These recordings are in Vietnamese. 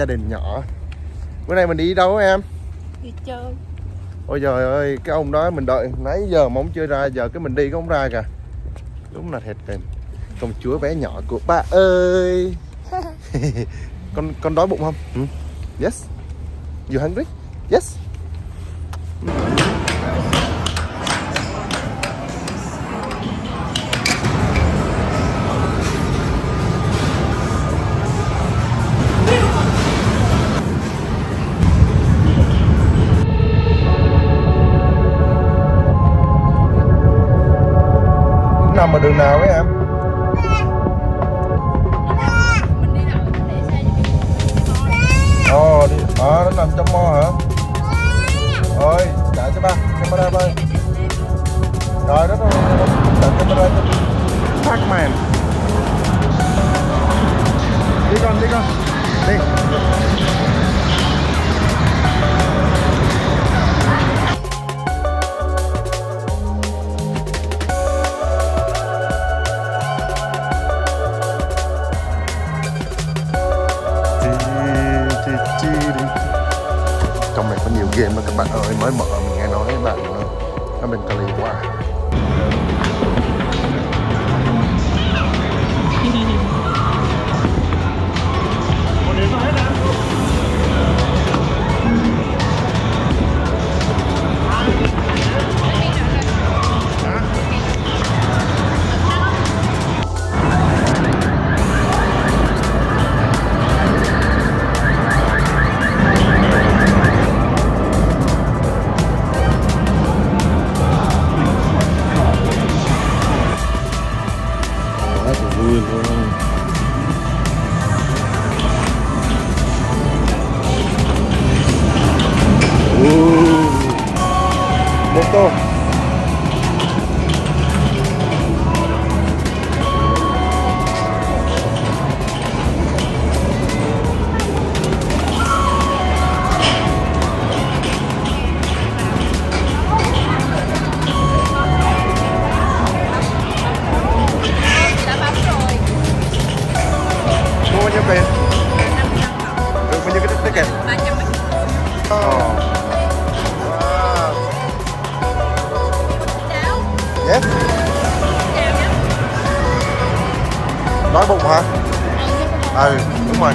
gia đình nhỏ. Bữa nay mình đi đâu em? Đi chơi. Ôi trời ơi cái ông đó mình đợi nãy giờ mà ông chưa ra giờ cái mình đi cái ông ra kìa. Đúng là thiệt tình. Công chúa bé nhỏ của ba ơi. Con con đói bụng không? Ừ? yes. You hungry? Yes That's a ruins. Ooh. Let's go. Ừ, đúng rồi.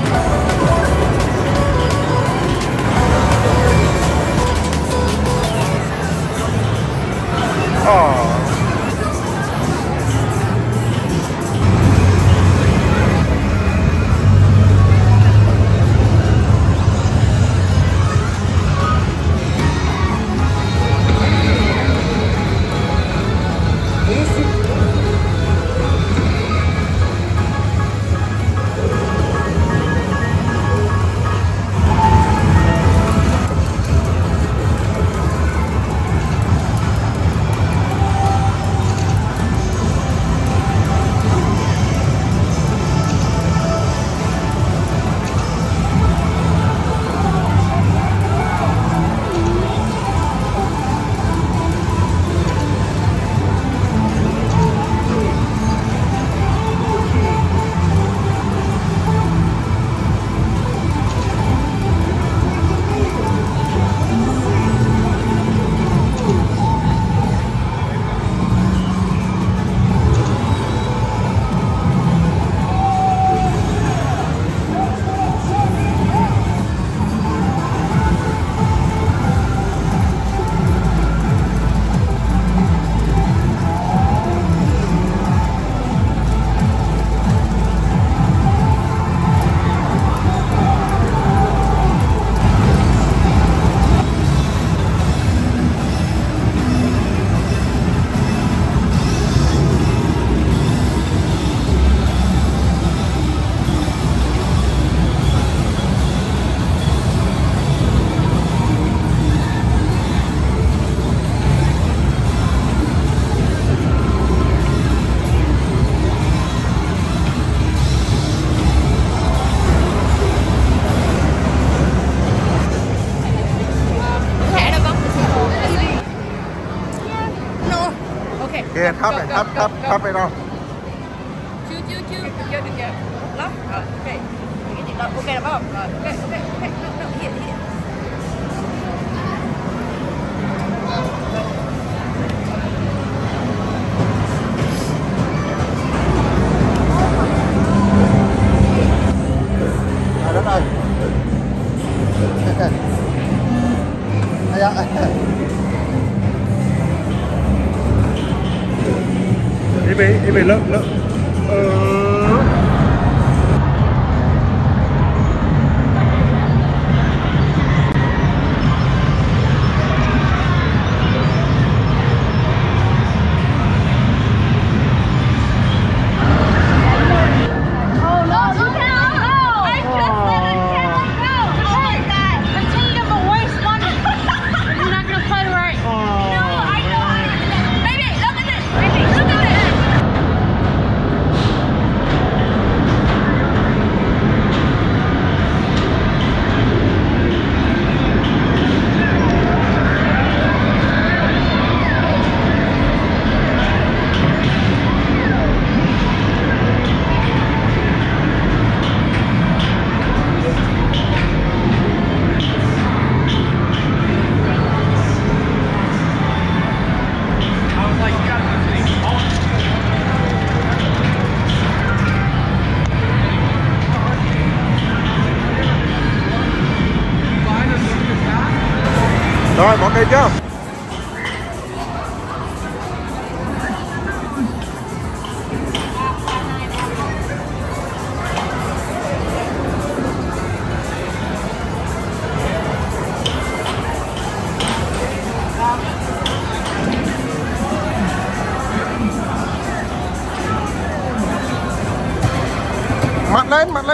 pero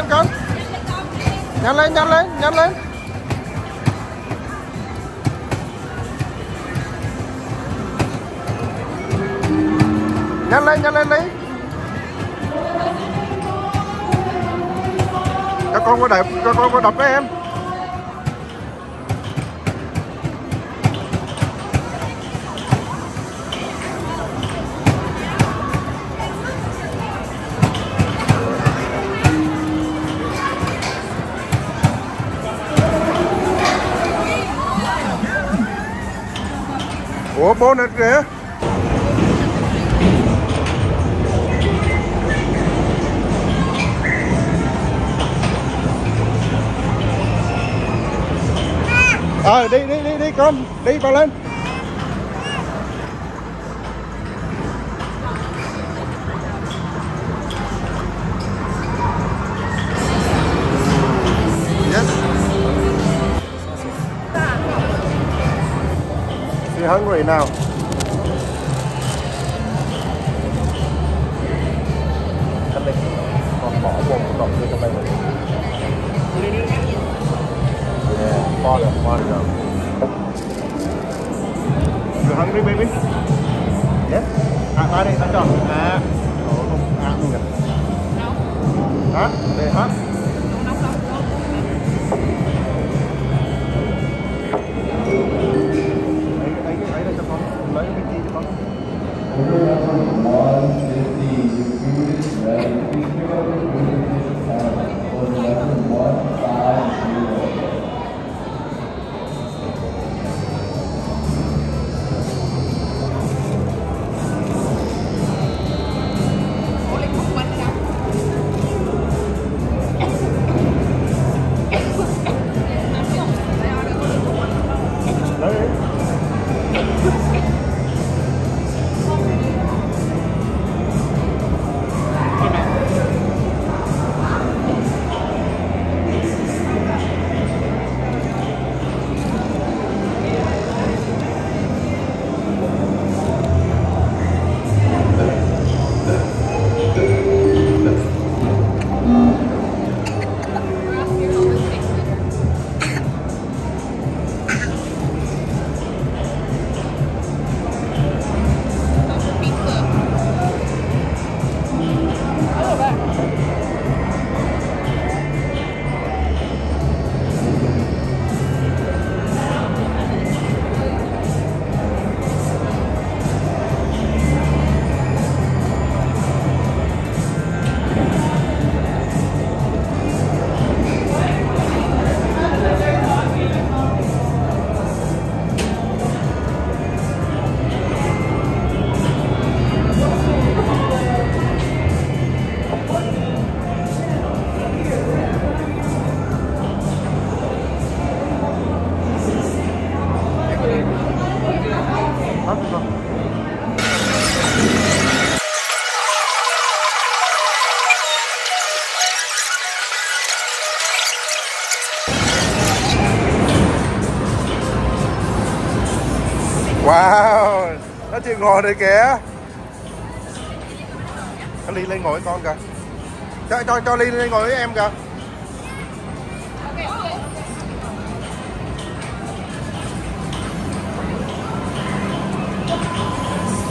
lên lên con nhanh lên nhanh lên nhanh lên. Nhanh lên nhanh lên đi. Các con có đập các con có đập đấy em. Ủa nè kìa. Ờ đi đi đi đi con đi vào lên. Hungry now Anh đi còn bỏ bồn đọc cho cho mày Yeah, father, father. You hungry, baby? Yes. À, à đây, ăn cho. À, không ăn luôn kìa. Hả? Đây hả? Ngồi đây kìa. Cho ly lên ngồi với con kìa. Cho cho cho ly lên ngồi với em kìa.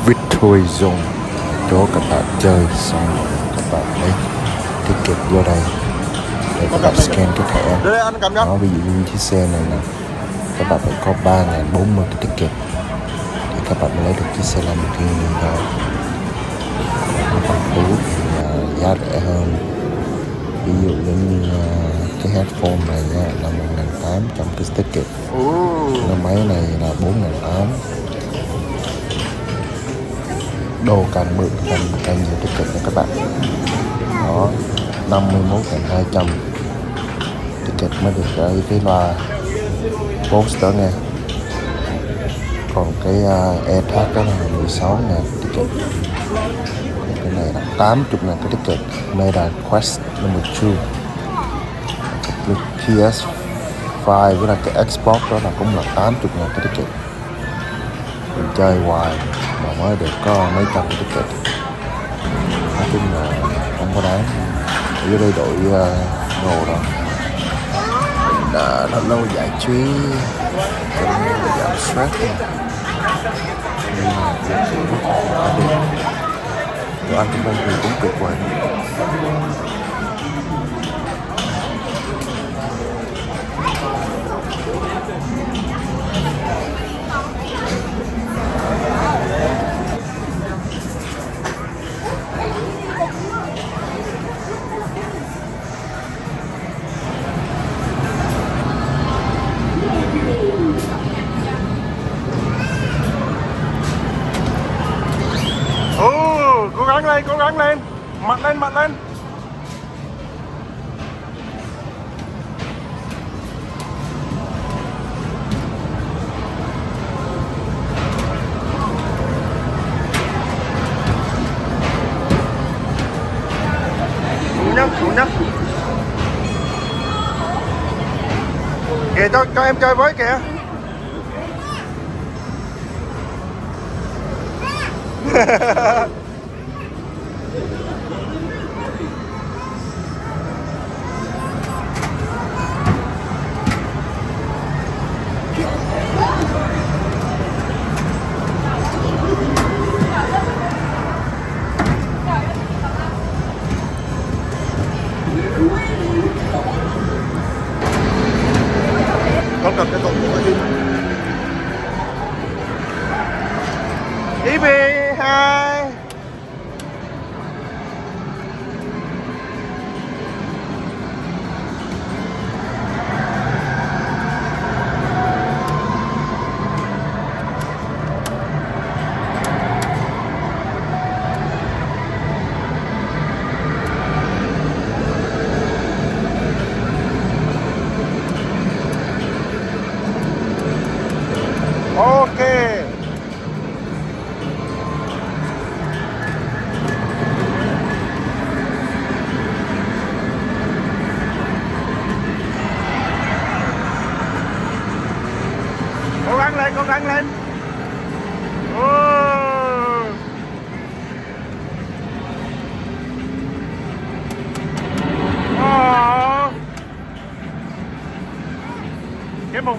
Victory Zone. Chỗ các bạn chơi xong các bạn lấy ticket vô đây để các bạn scan cái thẻ. Đó ví dụ như chiếc xe này nè các bạn phải có 3.040 cái ticket. thì các bạn mới lấy được chiếc xe Lamborghini đó nó còn phú thì à, giá rẻ hơn. Ví dụ giống như à, cái headphone này nha, là 1.800 cái ticket cái máy này là 4.800 đồ càng mượn càng càng nhiều ticket nha các bạn. Đó 51.200 ticket mới được cái cái loa poster nghe còn cái uh, AirTag đó là 16 ngàn ticket Còn cái này là 80 ngàn cái ticket Meta Quest number 2 cái PS5 với là cái Xbox đó là cũng là 80 ngàn cái ticket mình chơi hoài mà mới được có mấy trăm cái ticket nói chung là không có đáng. Ở dưới đây đội uh, đồ đó mình đã lâu giải trí cho nên là giảm stress thôi Mặt lên, mặt lên. Xuống nhá, nhá. Kìa cho cho em chơi với kìa. Con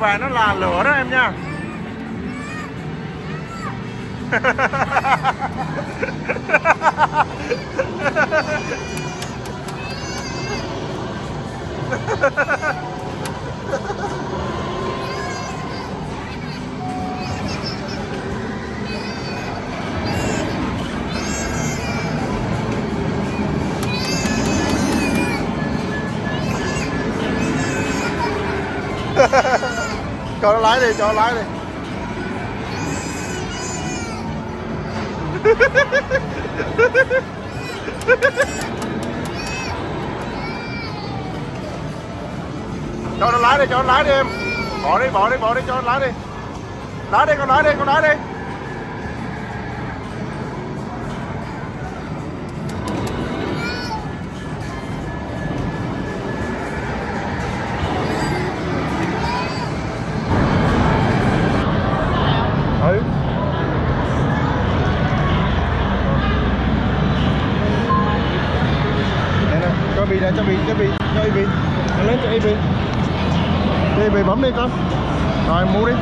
Vàng nó là lửa đó em nha. cho nó lái đi, cho nó lái đi. Cho nó lái đi, cho nó lái đi em. Bỏ đi bỏ đi bỏ đi, cho nó lái đi. Lái đi, con lái đi, con lái đi. Rồi mua đi.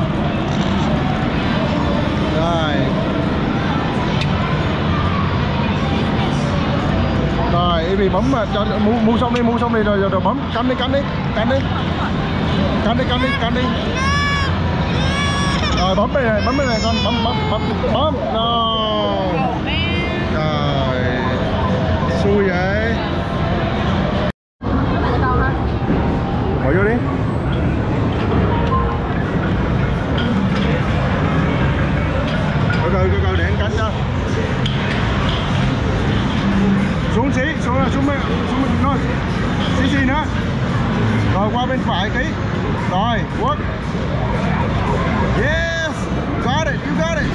Rồi. Rồi bị bấm mà cho mua mua xong đi mua xong đi rồi rồi, rồi bấm. Cắn đi cắn đi cắn đi. Cắn đi cắn đi cắn đi. Rồi bấm đây này bấm đây này con bấm bấm bấm bấm. Rồi. Trời xui vậy. Ngồi vô đi. Xuống là xuống xuống xuống xuống mình thôi. Xí xí nữa? Rồi qua bên phải tí. Rồi quốc, yes got it you got it.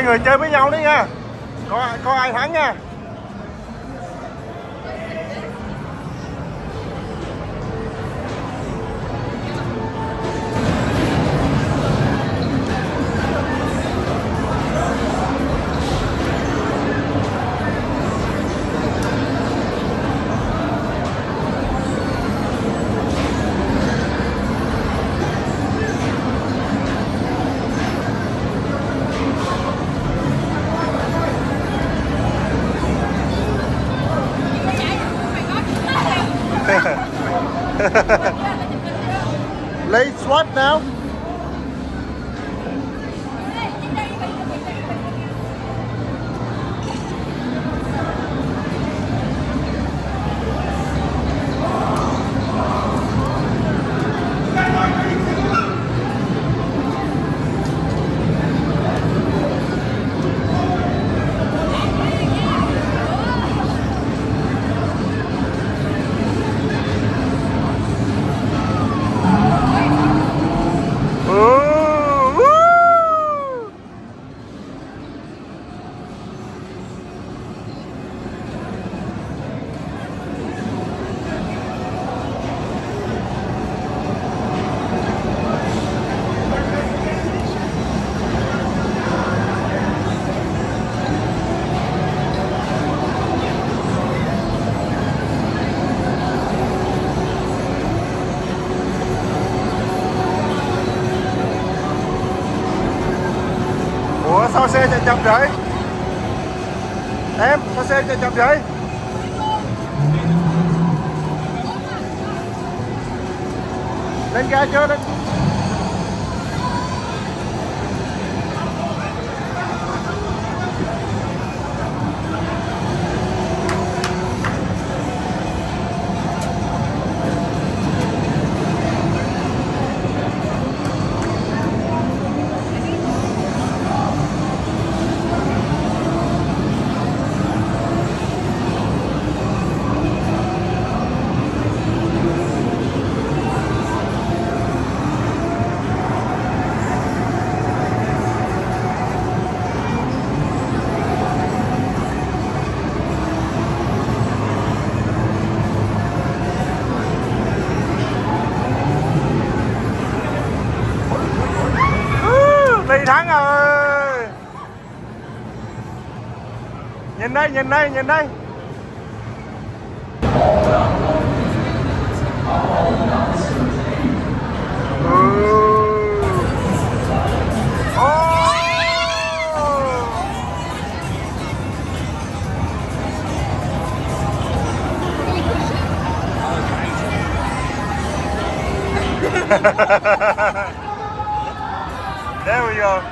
Hai người chơi với nhau đi nha. Có có ai thắng nha? Lên ga chưa lên Nhìn đây, nhìn đây, nhìn đây. Ừ. There we go.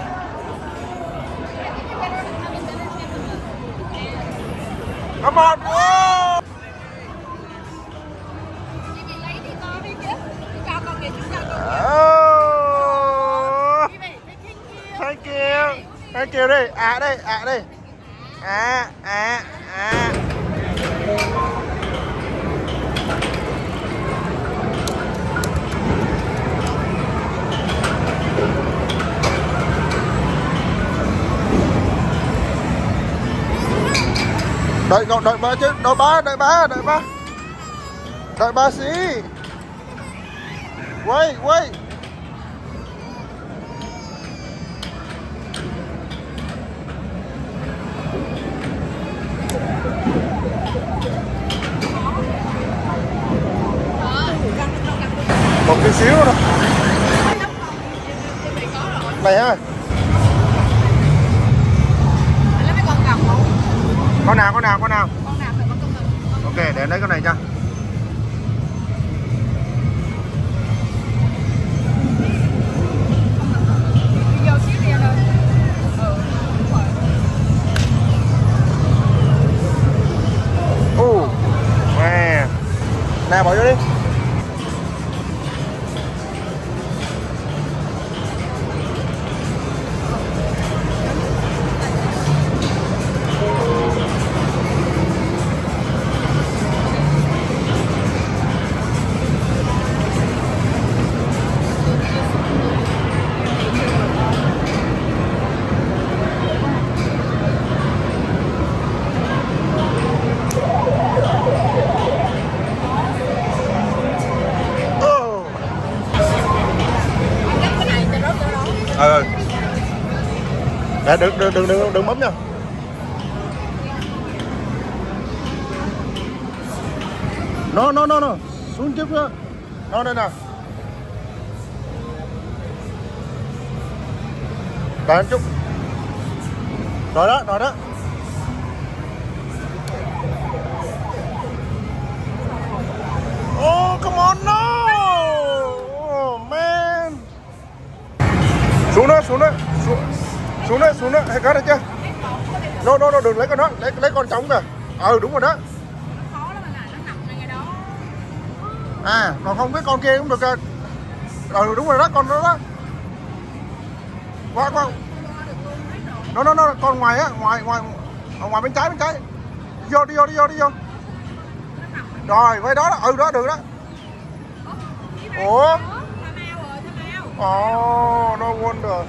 Come on, kìa. Oh, ờ. thank you. Thank you đi. À đây, à đây. À, à, à. Đợi ngọn đợi ba chứ, đợi ba, đợi ba, đợi ba. Đợi ba xí. quay quay một tí xíu thôi này ha con nào con nào con nào? Ok để lấy con này cho Để, đừng đừng đừng đừng đừng bấm nha. Nó nó nó nó xuống trước nữa. nó đây nè. Đợi em chút. Rồi đó rồi đó. Xuống đó xuống đó. Hay cá đây chưa no no no đừng lấy con đó. Lấy lấy con trống kìa. Ừ đúng rồi đó. À, nó đó. à còn không biết con kia cũng được kìa ừ đúng rồi đó con đó đó. Qua qua. Nó nó nó con ngoài á ngoài ngoài ở ngoài bên trái bên trái. Đi vô đi vô đi vô đi vô. Rồi với đó đó. Ừ đó được đó. Ủa? Ao. oh no wonder